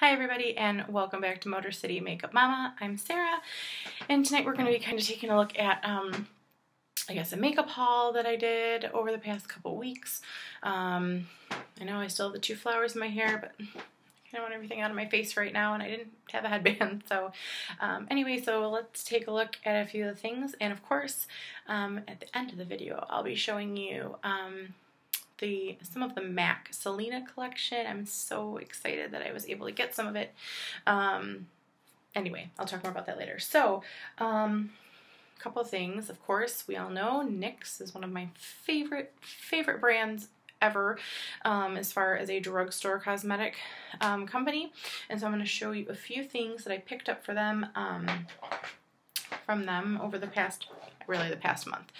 Hi everybody and welcome back to Motor City Makeup Mama. I'm Sarah and tonight we're going to be kind of taking a look at um, I guess a makeup haul that I did over the past couple weeks. Um, I know I still have the two flowers in my hair but I kind of want everything out of my face right now and I didn't have a headband so um, anyway so let's take a look at a few of the things and of course um, at the end of the video I'll be showing you um, the some of the MAC Selena collection. I'm so excited that I was able to get some of it. Um, anyway, I'll talk more about that later. So, um, a couple of things. Of course, we all know NYX is one of my favorite favorite brands ever um, as far as a drugstore cosmetic um, company. And so I'm going to show you a few things that I picked up for them um, from them over the past, really the past month.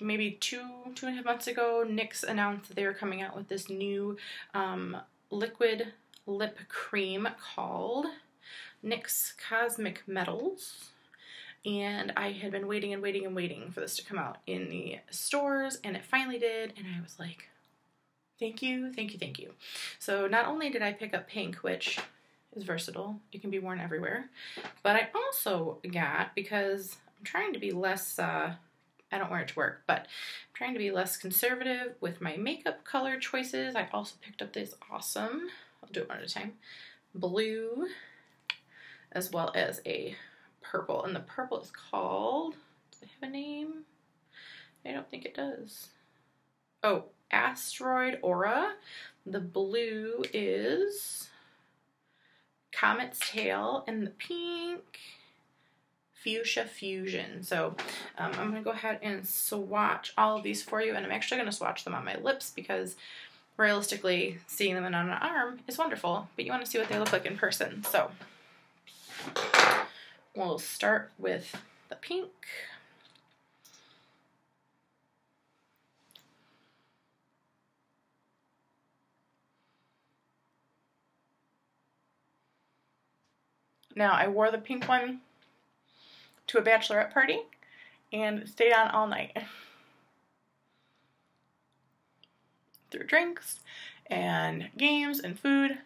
Maybe two, two and a half months ago, NYX announced that they were coming out with this new um, liquid lip cream called NYX Cosmic Metals. And I had been waiting and waiting and waiting for this to come out in the stores, and it finally did, and I was like, thank you, thank you, thank you. So not only did I pick up pink, which is versatile, it can be worn everywhere, but I also got, because I'm trying to be less uh, I don't wear it to work, but I'm trying to be less conservative with my makeup color choices. I also picked up this awesome, I'll do it one at a time, blue, as well as a purple. And the purple is called, does it have a name? I don't think it does. Oh, Asteroid Aura. The blue is Comet's Tail, and the pink Fuchsia Fusion. So um, I'm going to go ahead and swatch all of these for you, and I'm actually going to swatch them on my lips because realistically, seeing them on an arm is wonderful, but you want to see what they look like in person. So we'll start with the pink. Now, I wore the pink one to a bachelorette party and stayed on all night. Through drinks and games and food.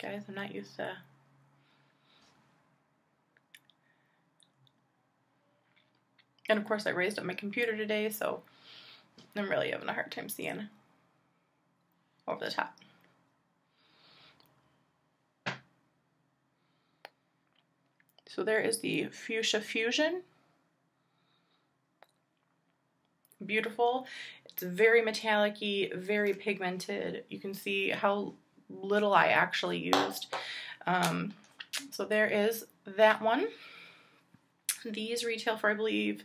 Guys, I'm not used to And of course I raised up my computer today, so I'm really having a hard time seeing over the top. So there is the Fuchsia Fusion. Beautiful. It's very metallic very pigmented. You can see how little I actually used. Um, so there is that one. These retail for, I believe,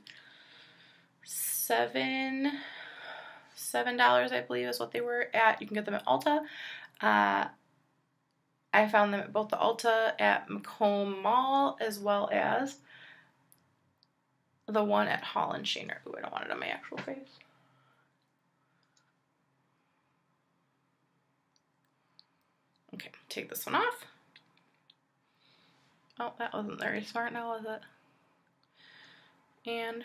seven seven dollars I believe is what they were at. You can get them at Ulta. Uh, I found them at both the Ulta at Macomb Mall as well as the one at Hall and Schoenherr. Ooh, I don't want it on my actual face. Okay, take this one off. Oh, that wasn't very smart now, was it? And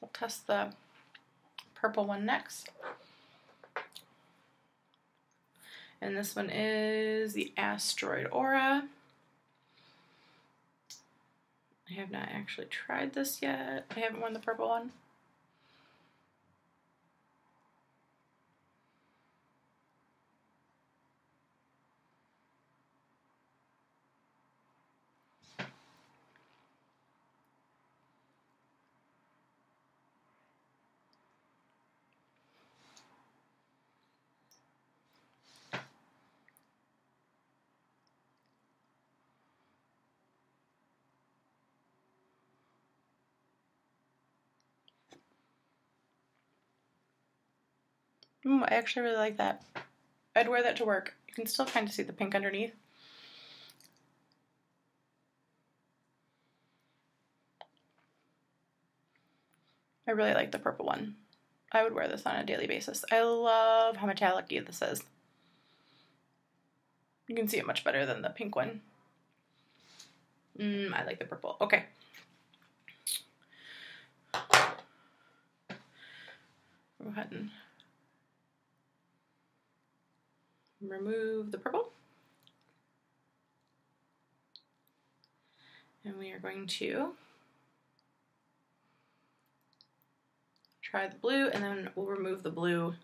we'll test the purple one next. And this one is the Asteroid Aura. I have not actually tried this yet. I haven't worn the purple one. Mm, I actually really like that. I'd wear that to work. You can still kind of see the pink underneath. I really like the purple one. I would wear this on a daily basis. I love how metallic this is. You can see it much better than the pink one. Mm, I like the purple. Okay. Go ahead and remove the purple. And we are going to try the blue and then we'll remove the blue.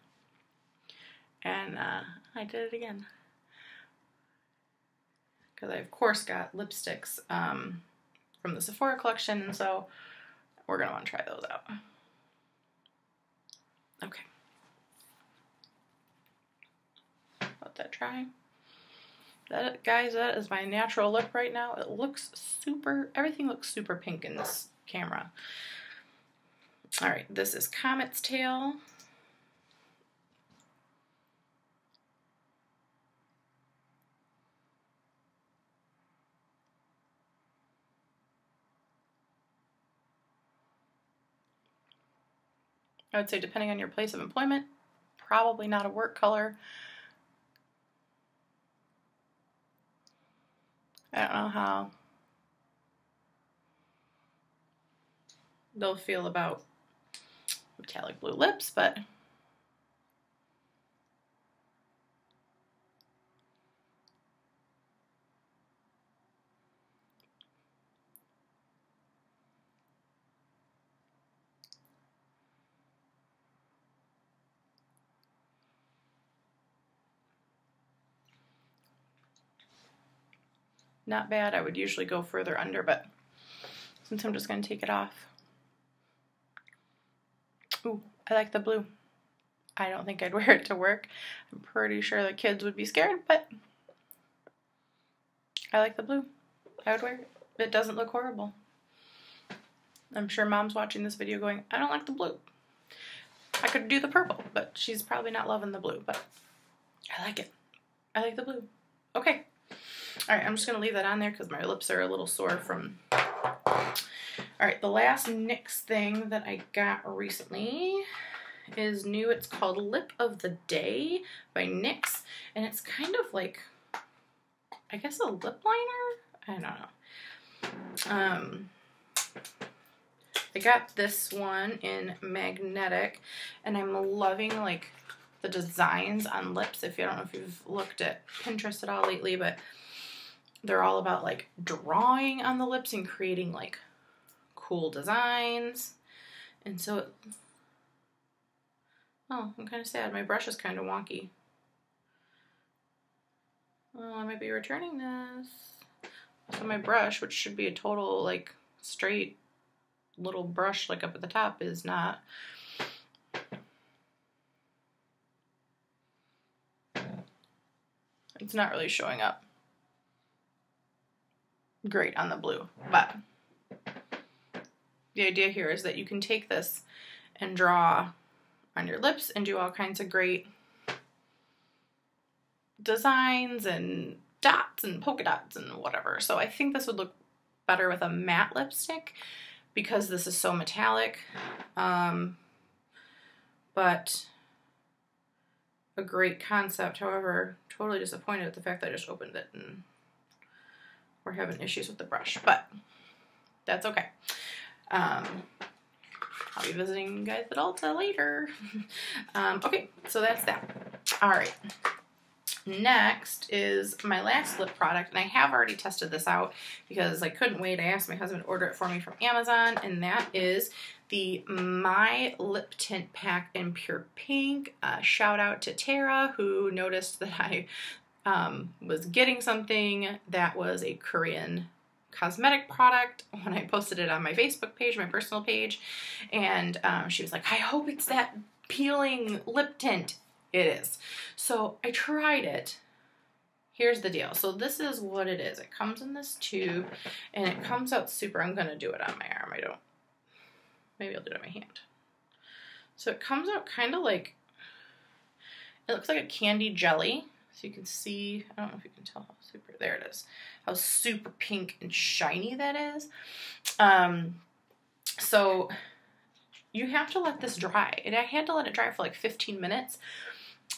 And uh, I did it again. Because I of course got lipsticks um, from the Sephora collection so we're want to try those out. Okay. That guys, that is my natural look right now. It looks super, everything looks super pink in this camera. All right, this is Comet's Tail. I would say depending on your place of employment, probably not a work color. I don't know how. They'll feel about metallic blue lips, but not bad. I would usually go further under, but since I'm just going to take it off. Ooh, I like the blue. I don't think I'd wear it to work. I'm pretty sure the kids would be scared, but I like the blue. I would wear it. It doesn't look horrible. I'm sure mom's watching this video going, I don't like the blue. I could do the purple, but she's probably not loving the blue, but I like it. I like the blue. Okay. All right, I'm just going to leave that on there because my lips are a little sore from... All right, the last NYX thing that I got recently is new. It's called Lip of the Day by NYX, and it's kind of like, I guess a lip liner? I don't know. Um, I got this one in magnetic, and I'm loving like the designs on lips. If you don't know if you've looked at Pinterest at all lately, but they're all about like drawing on the lips and creating like cool designs. And so it, oh, I'm kind of sad. My brush is kind of wonky. Oh, I might be returning this. So my brush, which should be a total like straight little brush like up at the top is not. It's not really showing up great on the blue. But the idea here is that you can take this and draw on your lips and do all kinds of great designs and dots and polka dots and whatever. So I think this would look better with a matte lipstick because this is so metallic. Um, but a great concept. However, totally disappointed at the fact that I just opened it and we're having issues with the brush, but that's okay. Um, I'll be visiting you guys at Ulta later. um, okay, so that's that. All right. Next is my last lip product, and I have already tested this out because I couldn't wait. I asked my husband to order it for me from Amazon, and that is the My Lip Tint Pack in Pure Pink. Uh, shout out to Tara, who noticed that I um, was getting something that was a Korean cosmetic product when I posted it on my Facebook page, my personal page, and um, she was like, I hope it's that peeling lip tint. It is. So I tried it. Here's the deal. So this is what it is. It comes in this tube and it comes out super. I'm going to do it on my arm. I don't. Maybe I'll do it on my hand. So it comes out kind of like, it looks like a candy jelly. So you can see, I don't know if you can tell how super, there it is, how super pink and shiny that is. Um, so you have to let this dry. And I had to let it dry for like 15 minutes.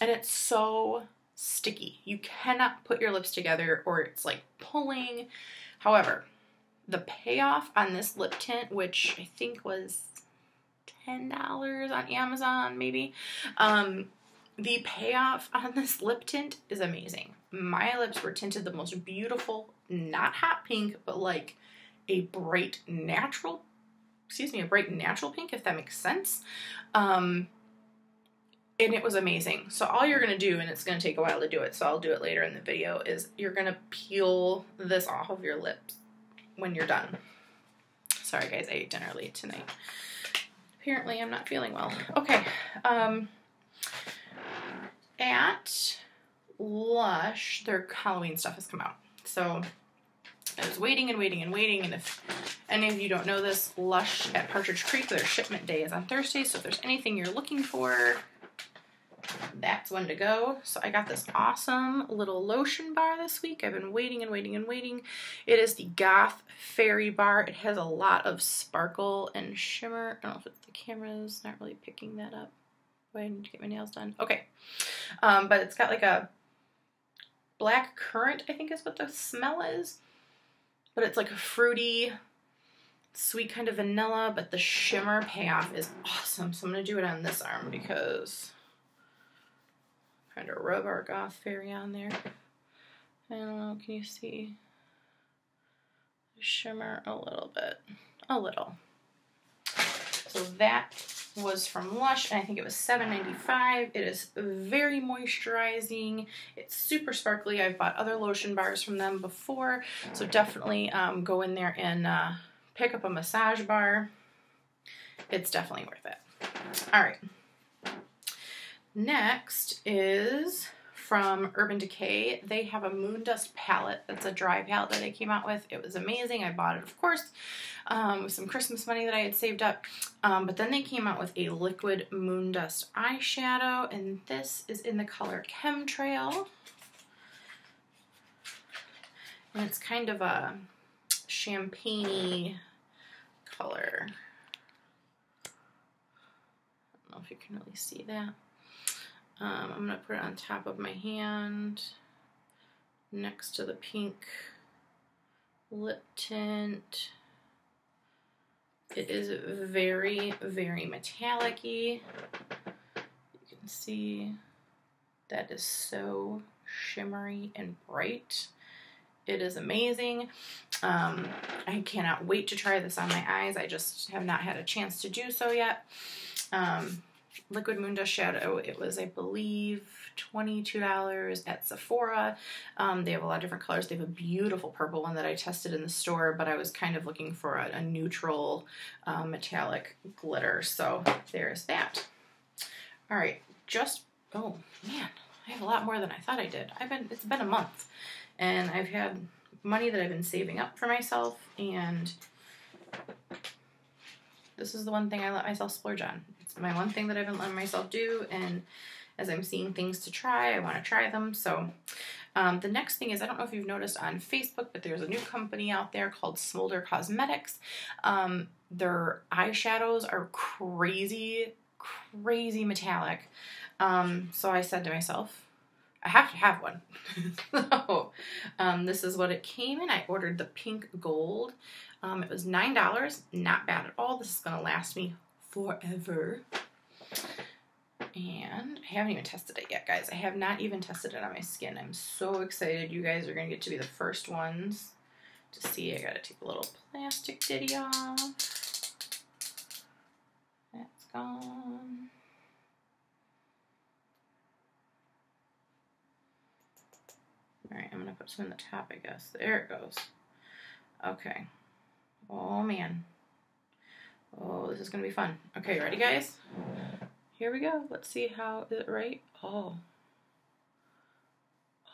And it's so sticky. You cannot put your lips together or it's like pulling. However, the payoff on this lip tint, which I think was $10 on Amazon, maybe. Um, the payoff on this lip tint is amazing. My lips were tinted the most beautiful, not hot pink, but like a bright natural, excuse me, a bright natural pink, if that makes sense. Um, and it was amazing. So all you're gonna do, and it's gonna take a while to do it, so I'll do it later in the video, is you're gonna peel this off of your lips when you're done. Sorry guys, I ate dinner late tonight. Apparently I'm not feeling well. Okay, um, at Lush, their Halloween stuff has come out. So I was waiting and waiting and waiting, and if any of you don't know this, Lush at Partridge Creek, their shipment day is on Thursday, so if there's anything you're looking for, that's when to go. So I got this awesome little lotion bar this week. I've been waiting and waiting and waiting. It is the Goth Fairy Bar. It has a lot of sparkle and shimmer. I don't know if the camera's not really picking that up. I need to get my nails done. Okay. Um, but it's got like a black currant, I think is what the smell is. But it's like a fruity, sweet kind of vanilla, but the shimmer payoff is awesome. So I'm going to do it on this arm because i kind of rub our goth fairy on there. I don't know, can you see? The shimmer a little bit. A little. So that was from Lush, and I think it was $7.95. It is very moisturizing. It's super sparkly. I've bought other lotion bars from them before, so definitely um, go in there and uh, pick up a massage bar. It's definitely worth it. All right. Next is from Urban Decay. They have a Moondust palette. That's a dry palette that they came out with. It was amazing. I bought it, of course, um, with some Christmas money that I had saved up. Um, but then they came out with a liquid Moondust eyeshadow, and this is in the color Chemtrail. And it's kind of a champagne color. I don't know if you can really see that. Um, I'm going to put it on top of my hand next to the pink lip tint. It is very, very metallic -y. You can see that is so shimmery and bright. It is amazing. Um, I cannot wait to try this on my eyes. I just have not had a chance to do so yet. Um, Liquid Moondust Shadow. It was, I believe, $22 at Sephora. Um, they have a lot of different colors. They have a beautiful purple one that I tested in the store, but I was kind of looking for a, a neutral uh, metallic glitter. So there's that. All right, just, oh man, I have a lot more than I thought I did. I've been, it's been a month and I've had money that I've been saving up for myself and this is the one thing I let myself splurge on my one thing that I've been letting myself do, and as I'm seeing things to try, I want to try them. So um, the next thing is, I don't know if you've noticed on Facebook, but there's a new company out there called Smolder Cosmetics. Um, their eyeshadows are crazy, crazy metallic. Um, so I said to myself, I have to have one. so um, this is what it came in. I ordered the pink gold. Um, it was $9, not bad at all. This is going to last me forever. And I haven't even tested it yet, guys. I have not even tested it on my skin. I'm so excited. You guys are going to get to be the first ones to see. I got to take a little plastic ditty off. That's gone. Alright, I'm going to put some in the top, I guess. There it goes. Okay. Oh, man. Oh, this is going to be fun. Okay, ready, guys? Here we go. Let's see how, is it right? Oh.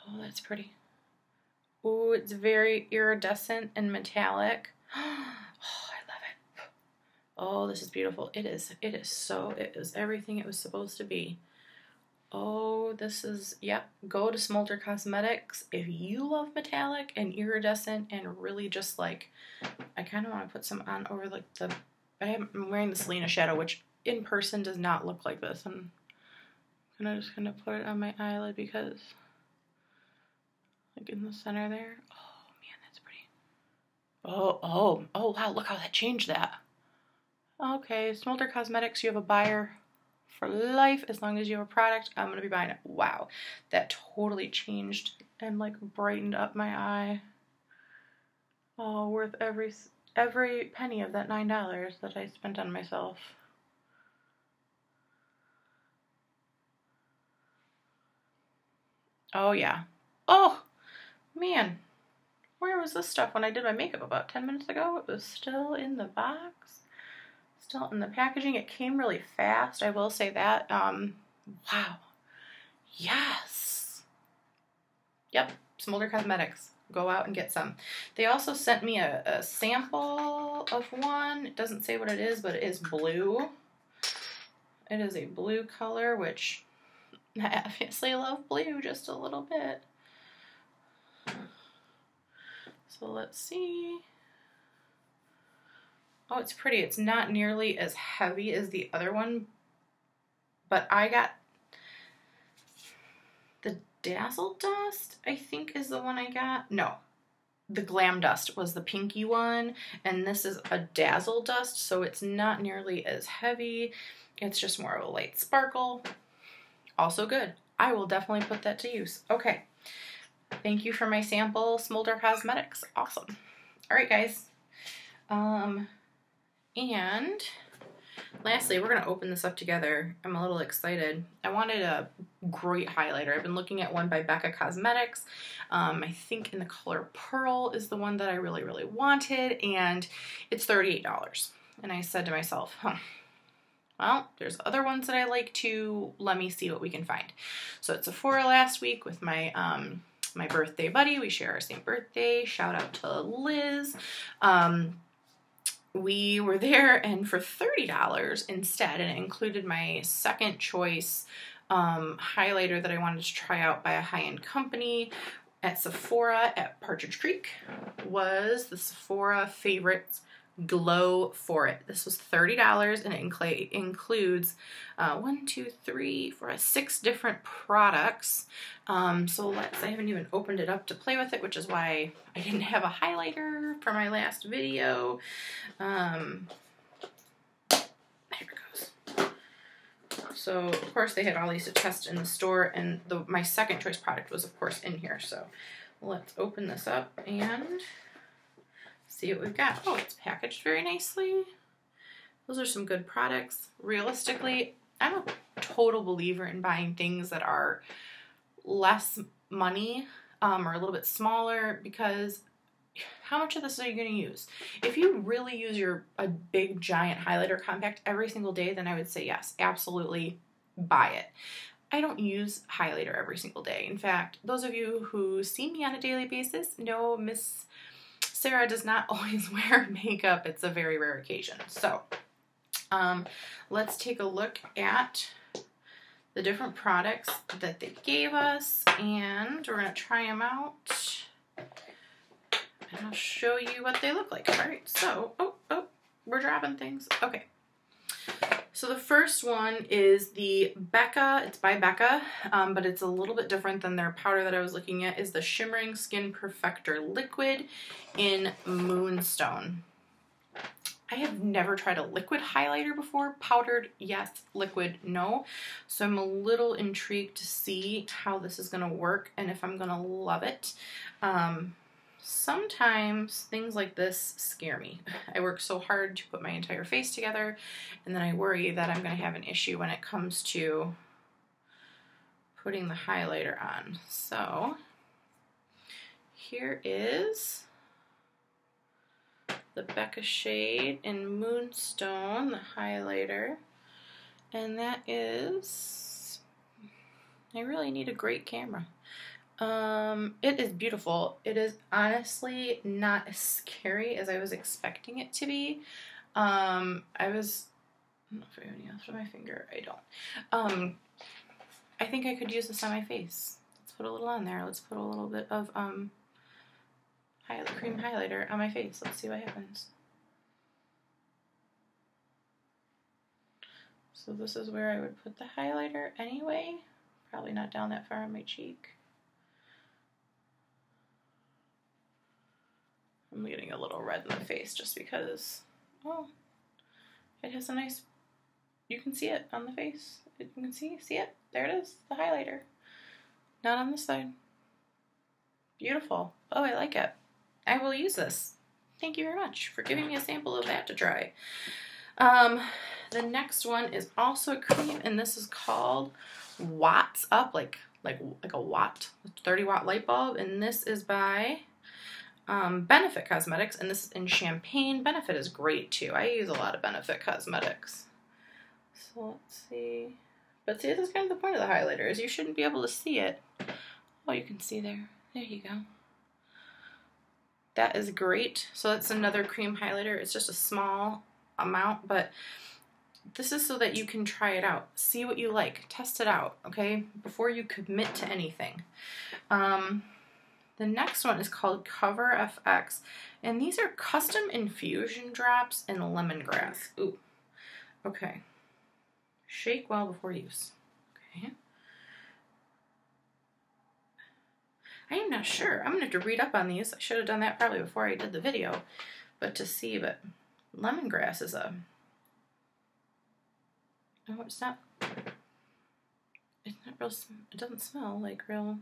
Oh, that's pretty. Oh, it's very iridescent and metallic. Oh, I love it. Oh, this is beautiful. It is. It is so, it is everything it was supposed to be. Oh, this is, yep, go to Smolder Cosmetics. If you love metallic and iridescent and really just like, I kind of want to put some on over like the I am wearing the Selena shadow, which in person does not look like this. And I'm gonna just gonna put it on my eyelid because, like in the center there. Oh man, that's pretty. Oh, oh, oh wow! Look how that changed that. Okay, Smolder Cosmetics, you have a buyer for life as long as you have a product. I'm to be buying it. Wow, that totally changed and like brightened up my eye. Oh, worth every every penny of that $9 that I spent on myself. Oh yeah. Oh, man. Where was this stuff when I did my makeup about 10 minutes ago? It was still in the box. Still in the packaging. It came really fast, I will say that. Um, wow. Yes. Yep, Smolder Cosmetics. Go out and get some. They also sent me a, a sample of one. It doesn't say what it is, but it is blue. It is a blue color, which I obviously love blue just a little bit. So let's see. Oh, it's pretty. It's not nearly as heavy as the other one, but I got the Dazzle Dust, I think is the one I got. No, the Glam Dust was the pinky one, and this is a Dazzle Dust, so it's not nearly as heavy. It's just more of a light sparkle. Also good. I will definitely put that to use. Okay. Thank you for my sample, Smolder Cosmetics. Awesome. All right, guys. Um, and lastly, we're going to open this up together. I'm a little excited. I wanted a great highlighter. I've been looking at one by Becca Cosmetics. Um, I think in the color Pearl is the one that I really, really wanted, and it's $38. And I said to myself, huh, well, there's other ones that I like too. Let me see what we can find. So at Sephora last week with my um, my birthday buddy. We share our same birthday. Shout out to Liz. Um, we were there and for $30 instead, and it included my second choice um, highlighter that I wanted to try out by a high-end company at Sephora at Partridge Creek was the Sephora Favorites glow for it. This was $30 and it includes uh, one, two, three, four, six different products. Um, so let's, I haven't even opened it up to play with it, which is why I didn't have a highlighter for my last video. Um, there it goes. So of course they had all these to test in the store and the, my second choice product was of course in here. So let's open this up and see what we've got. Oh, it's packaged very nicely. Those are some good products. Realistically, I'm a total believer in buying things that are less money um, or a little bit smaller because how much of this are you going to use? If you really use your a big giant highlighter compact every single day, then I would say yes, absolutely buy it. I don't use highlighter every single day. In fact, those of you who see me on a daily basis know Miss Sarah does not always wear makeup. It's a very rare occasion. So um, let's take a look at the different products that they gave us and we're going to try them out and I'll show you what they look like. All right, so, oh, oh, we're dropping things. Okay. So the first one is the Becca, it's by Becca, um, but it's a little bit different than their powder that I was looking at, is the Shimmering Skin Perfector Liquid in Moonstone. I have never tried a liquid highlighter before. Powdered, yes. Liquid, no. So I'm a little intrigued to see how this is going to work and if I'm going to love it. Um, sometimes things like this scare me. I work so hard to put my entire face together and then I worry that I'm going to have an issue when it comes to putting the highlighter on. So here is the Becca shade in Moonstone, the highlighter. And that is, I really need a great camera. Um, it is beautiful. It is honestly not as scary as I was expecting it to be. Um, I was, I don't know if I have any left on my finger. I don't. Um, I think I could use this on my face. Let's put a little on there. Let's put a little bit of, um, highlight, cream highlighter on my face. Let's see what happens. So this is where I would put the highlighter anyway. Probably not down that far on my cheek. I'm getting a little red in the face just because, well, it has a nice, you can see it on the face. You can see, see it? There it is, the highlighter. Not on this side. Beautiful. Oh, I like it. I will use this. Thank you very much for giving me a sample of that to try. Um, the next one is also a cream, and this is called Watts Up, like like like a watt, 30 watt light bulb, and this is by um, Benefit Cosmetics, and this is in Champagne. Benefit is great too. I use a lot of Benefit Cosmetics. So let's see. But see, this is kind of the point of the highlighter, is you shouldn't be able to see it. Oh, you can see there. There you go. That is great. So that's another cream highlighter. It's just a small amount, but this is so that you can try it out. See what you like. Test it out, okay? Before you commit to anything. Um, the next one is called Cover FX, and these are custom infusion drops in lemongrass. Ooh, okay. Shake well before use. Okay. I am not sure. I'm to have to read up on these. I should have done that probably before I did the video. But to see, but lemongrass is a... Oh, it's not... It's not real... It doesn't smell like real...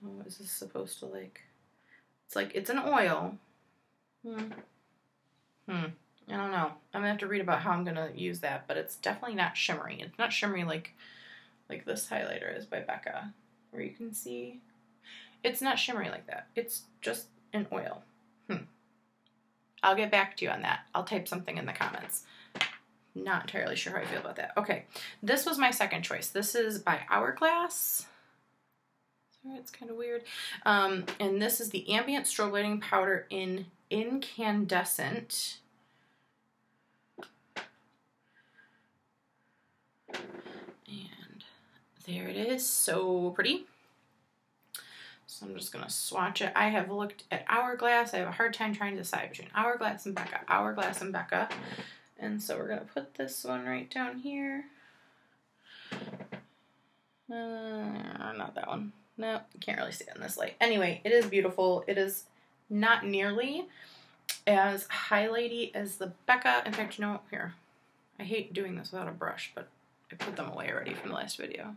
So is this supposed to like... It's like, it's an oil. Hmm. Hmm. I don't know. I'm gonna have to read about how I'm gonna use that, but it's definitely not shimmery. It's not shimmery like like this highlighter is by Becca, where you can see it's not shimmery like that. It's just an oil. Hmm. I'll get back to you on that. I'll type something in the comments. Not entirely sure how I feel about that. Okay, this was my second choice. This is by Hourglass. It's kind of weird. Um, and this is the Ambient Strobe Lighting Powder in Incandescent. And there it is, so pretty. So I'm just gonna swatch it. I have looked at Hourglass. I have a hard time trying to decide between Hourglass and Becca. Hourglass and Becca. And so we're gonna put this one right down here. Uh, not that one. No, can't really see it in this light. Anyway, it is beautiful. It is not nearly as highlighty as the Becca. In fact, you know, here, I hate doing this without a brush, but I put them away already from the last video.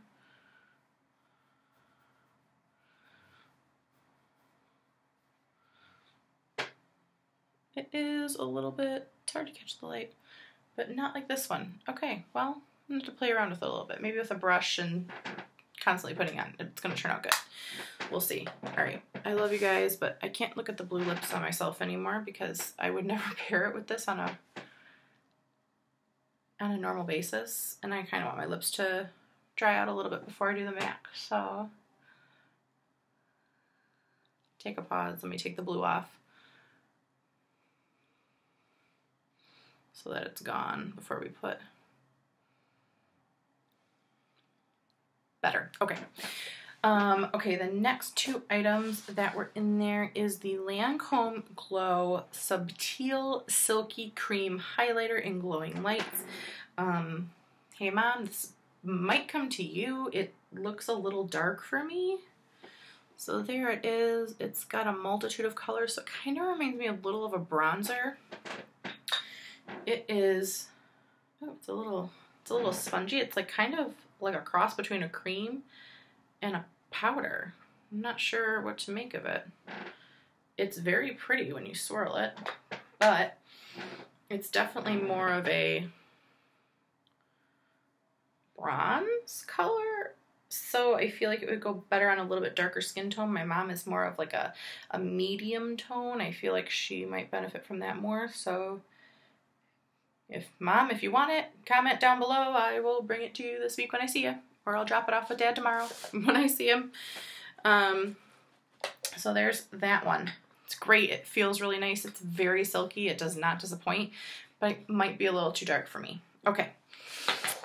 It is a little bit, it's hard to catch the light, but not like this one. Okay, well, I'm going to play around with it a little bit. Maybe with a brush and constantly putting on. It's going to turn out good. We'll see. All right. I love you guys, but I can't look at the blue lips on myself anymore because I would never pair it with this on a on a normal basis. And I kind of want my lips to dry out a little bit before I do the MAC. So take a pause. Let me take the blue off. so that it's gone before we put better. Okay. Um, okay, the next two items that were in there is the Lancome Glow Subtil Silky Cream Highlighter in Glowing Lights. Um, hey mom, this might come to you. It looks a little dark for me. So there it is. It's got a multitude of colors, so it kind of reminds me a little of a bronzer. It is, oh, it's a little, it's a little spongy. It's like kind of like a cross between a cream and a powder. I'm not sure what to make of it. It's very pretty when you swirl it, but it's definitely more of a bronze color. So I feel like it would go better on a little bit darker skin tone. My mom is more of like a, a medium tone. I feel like she might benefit from that more. So if mom, if you want it, comment down below. I will bring it to you this week when I see you, or I'll drop it off with dad tomorrow when I see him. Um, so there's that one. It's great. It feels really nice. It's very silky. It does not disappoint, but it might be a little too dark for me. Okay.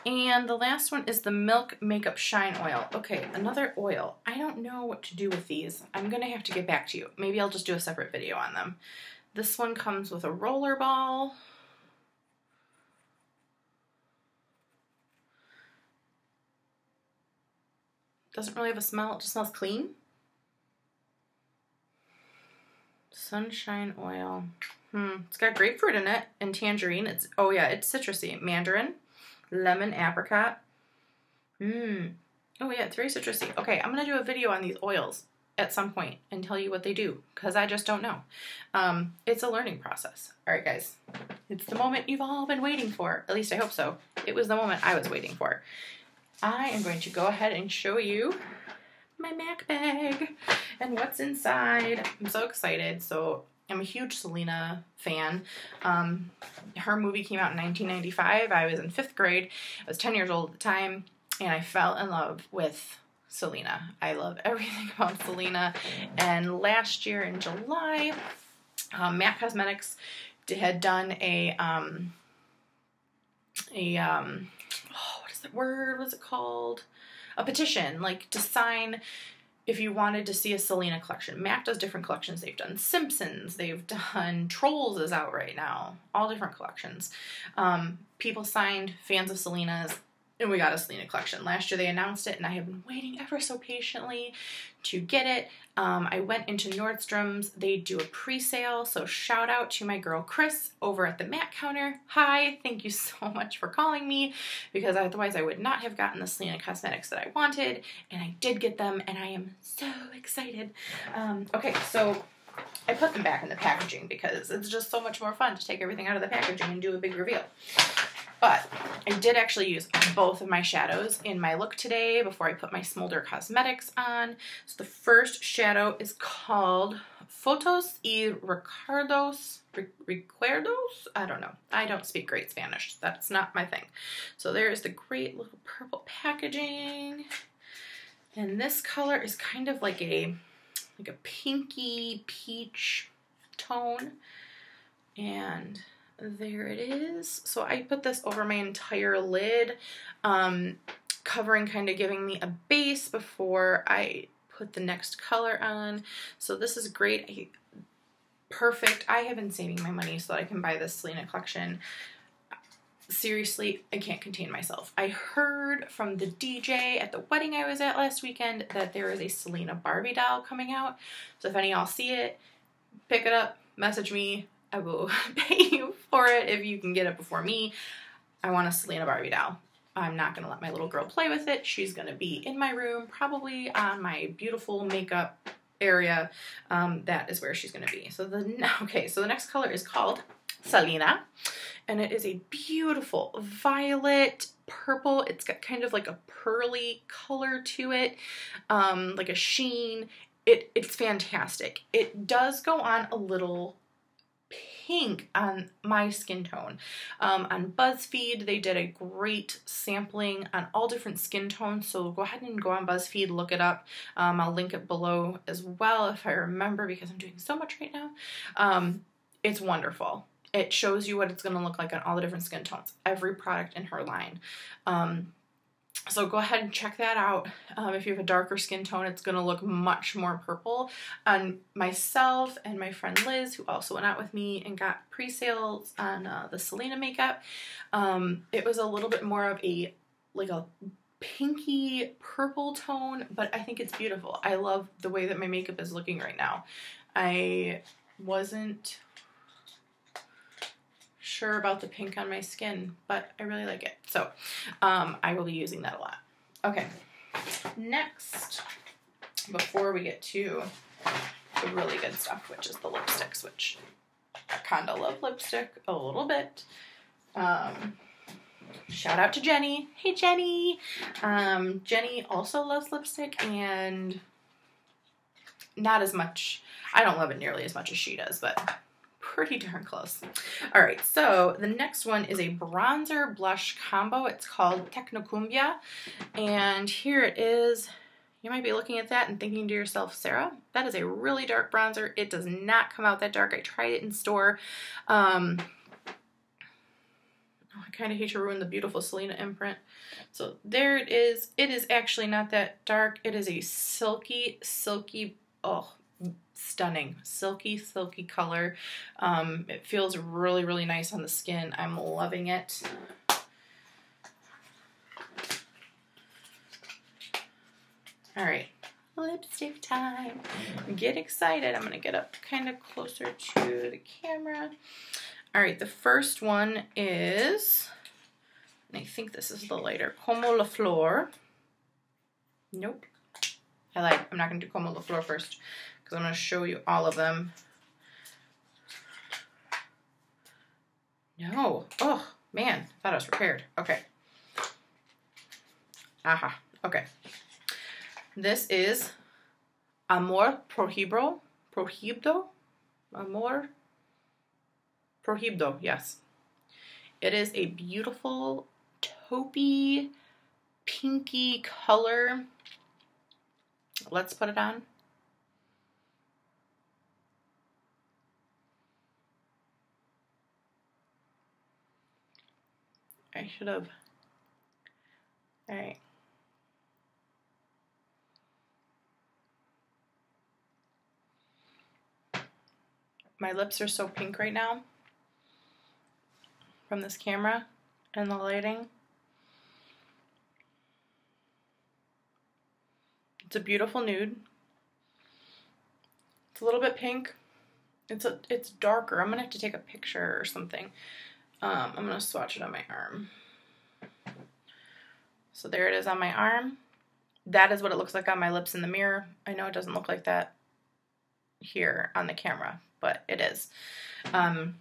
And the last one is the Milk Makeup Shine Oil. Okay, another oil. I don't know what to do with these. I'm going to have to get back to you. Maybe I'll just do a separate video on them. This one comes with a roller ball. Doesn't really have a smell, it just smells clean. Sunshine oil. Hmm, it's got grapefruit in it and tangerine. It's oh yeah, it's citrusy. Mandarin, lemon, apricot. Mmm. Oh yeah, it's very citrusy. Okay, I'm gonna do a video on these oils at some point and tell you what they do because I just don't know. Um, it's a learning process. All right, guys, it's the moment you've all been waiting for. At least I hope so. It was the moment I was waiting for. I am going to go ahead and show you my MAC bag and what's inside. I'm so excited. So I'm a huge Selena fan. Um, her movie came out in 1995. I was in fifth grade. I was 10 years old at the time, and I fell in love with Selena. I love everything about Selena. And last year in July, um, MAC Cosmetics had done a um, a um, oh, what is the word? was it called? A petition, like to sign if you wanted to see a Selena collection. MAC does different collections. They've done Simpsons, they've done Trolls is out right now, all different collections. Um, people signed fans of Selena's and we got a Selena collection. Last year they announced it, and I have been waiting ever so patiently to get it. Um, I went into Nordstrom's. They do a pre-sale, so shout out to my girl Chris over at the MAC counter. Hi, thank you so much for calling me because otherwise I would not have gotten the Selena cosmetics that I wanted, and I did get them, and I am so excited. Um, okay, so I put them back in the packaging because it's just so much more fun to take everything out of the packaging and do a big reveal. But I did actually use both of my shadows in my look today before I put my Smolder Cosmetics on. So the first shadow is called Fotos y Recuerdos. I don't know. I don't speak great Spanish. That's not my thing. So there's the great little purple packaging. And this color is kind of like a like a pinky peach tone. And there it is. So I put this over my entire lid, um, covering, kind of giving me a base before I put the next color on. So this is great. I, perfect. I have been saving my money so that I can buy this Selena collection. Seriously, I can't contain myself. I heard from the DJ at the wedding I was at last weekend that there is a Selena Barbie doll coming out. So if any y'all see it, pick it up, message me, I will pay you for it if you can get it before me. I want a Selena Barbie doll. I'm not to let my little girl play with it. She's to be in my room, probably on my beautiful makeup area. Um, that is where she's to be. So the okay, so the next color is called Selena, and it is a beautiful violet purple. It's got kind of like a pearly color to it, um, like a sheen. It it's fantastic. It does go on a little pink on my skin tone. Um, on BuzzFeed, they did a great sampling on all different skin tones, so go ahead and go on BuzzFeed, look it up. Um, I'll link it below as well if I remember because I'm doing so much right now. Um, it's wonderful. It shows you what it's going to look like on all the different skin tones, every product in her line. Um, so go ahead and check that out. Um, if you have a darker skin tone, it's going to look much more purple. On myself and my friend Liz, who also went out with me and got pre-sales on uh, the Selena makeup, um, it was a little bit more of a like a pinky purple tone, but I think it's beautiful. I love the way that my makeup is looking right now. I wasn't sure about the pink on my skin, but I really like it. So um, I will be using that a lot. Okay, next, before we get to the really good stuff, which is the lipsticks, which I kind of love lipstick a little bit. Um, shout out to Jenny. Hey, Jenny. Um, Jenny also loves lipstick and not as much. I don't love it nearly as much as she does, but pretty darn close. All right, so the next one is a bronzer blush combo. It's called Tecnocumbia, and here it is. You might be looking at that and thinking to yourself, Sarah, that is a really dark bronzer. It does not come out that dark. I tried it in store. Um, oh, I kind of hate to ruin the beautiful Selena imprint. So there it is. It is actually not that dark. It is a silky, silky, oh, stunning silky silky color um, it feels really really nice on the skin I'm loving it all right lipstick time. Get excited. I'm to get up kind of closer to the camera. All right, the first one is, and I think this is the lighter, Como la Flor. Nope. I lied. I'm not to do Como la Flor first because I'm going to show you all of them. No. Oh, man. I thought I was prepared. Okay. Aha. Okay. This is Amor Prohibro. Prohibdo? Amor Prohibdo, yes. It is a beautiful taupey, pinky color. Let's put it on. I should have. All right. My lips are so pink right now from this camera and the lighting. It's a beautiful nude. It's a little bit pink. It's a it's darker. I'm gonna have to take a picture or something. Um, I'm gonna swatch it on my arm. So there it is on my arm. That is what it looks like on my lips in the mirror. I know it doesn't look like that here on the camera, but it is. Um,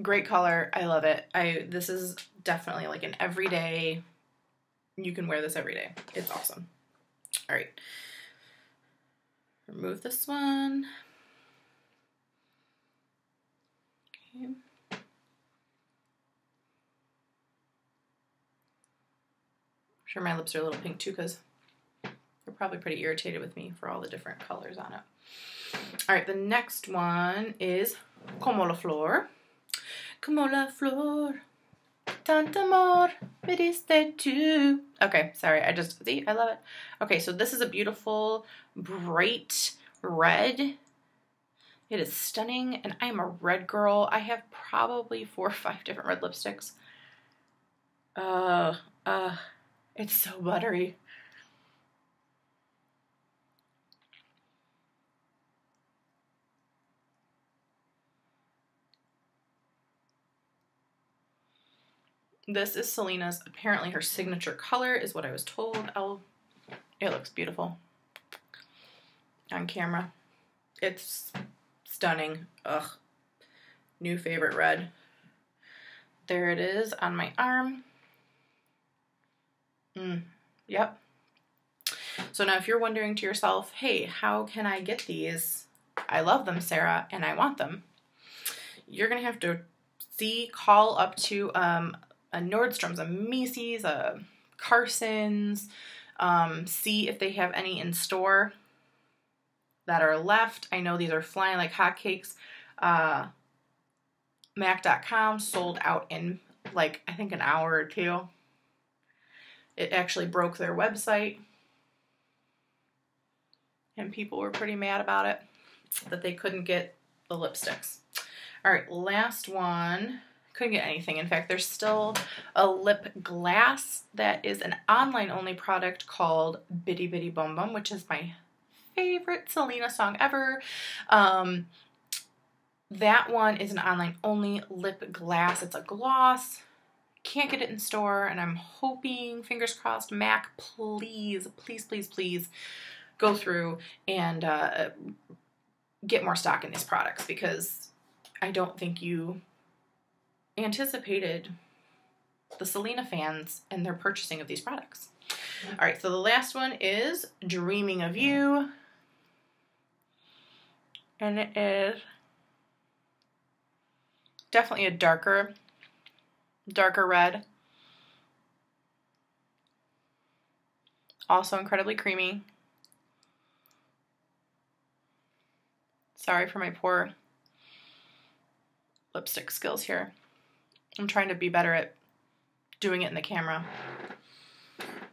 great color. I love it. I this is definitely like an everyday. You can wear this every day. It's awesome. All right. Remove this one. Okay. Sure my lips are a little pink too because they're probably pretty irritated with me for all the different colors on it. All right, the next one is Como la Flor. Como la flor, tanto amor me diste tú. Okay, sorry, I just, see, I love it. Okay, so this is a beautiful, bright red. It is stunning, and I am a red girl. I have probably four or five different red lipsticks. Uh, uh, it's so buttery. This is Selena's, apparently her signature color is what I was told. I'll, it looks beautiful on camera. It's stunning. Ugh. New favorite red. There it is on my arm. Mm, yep. So now if you're wondering to yourself, hey, how can I get these? I love them, Sarah, and I want them. You're going to have to see, call up to um, a Nordstrom's, a Macy's, a Carson's, um, see if they have any in store that are left. I know these are flying like hotcakes. Uh, Mac.com sold out in like I think an hour or two. It actually broke their website. And people were pretty mad about it that they couldn't get the lipsticks. All right, last one couldn't get anything. In fact, there's still a lip glass that is an online only product called Bidi Bidi Bom Bom, which is my favorite Selena song ever. Um, that one is an online only lip glass. It's a gloss. Can't get it in store, and I'm hoping, fingers crossed, MAC, please, please, please, please go through and uh, get more stock in these products because I don't think you anticipated the Selena fans and their purchasing of these products. All right, so the last one is Dreaming of You. And it is definitely a darker, darker red. Also incredibly creamy. Sorry for my poor lipstick skills here. I'm trying to be better at doing it in the camera.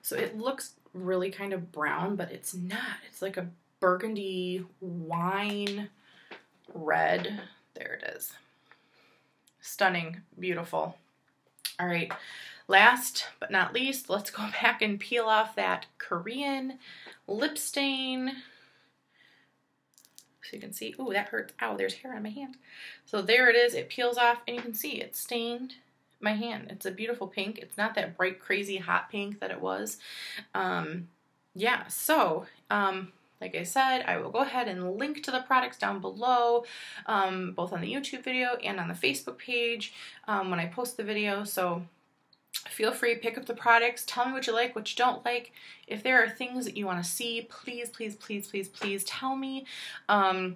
So it looks really kind of brown, but it's not. It's like a burgundy wine red. There it is. Stunning, beautiful. All right, last but not least, let's go back and peel off that Korean lip stain. So you can see, ooh, that hurts. Ow, there's hair on my hand. So there it is. It peels off and you can see it's stained my hand. It's a beautiful pink. It's not that bright, crazy hot pink that it was. Um, yeah, so um, like I said, I will go ahead and link to the products down below, um, both on the YouTube video and on the Facebook page um, when I post the video. So feel free, pick up the products, tell me what you like, what you don't like. If there are things that you want to see, please, please, please, please, please tell me. Um,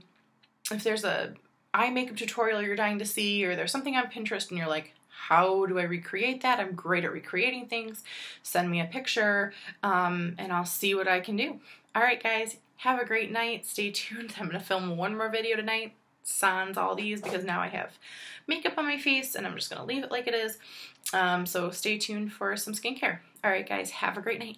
if there's a eye makeup tutorial you're dying to see, or there's something on Pinterest and you're like, how do I recreate that? I'm great at recreating things. Send me a picture um, and I'll see what I can do. All right, guys, have a great night. Stay tuned. I'm going to film one more video tonight sans all these because now I have makeup on my face and I'm just going to leave it like it is. Um, so stay tuned for some skincare. All right, guys, have a great night.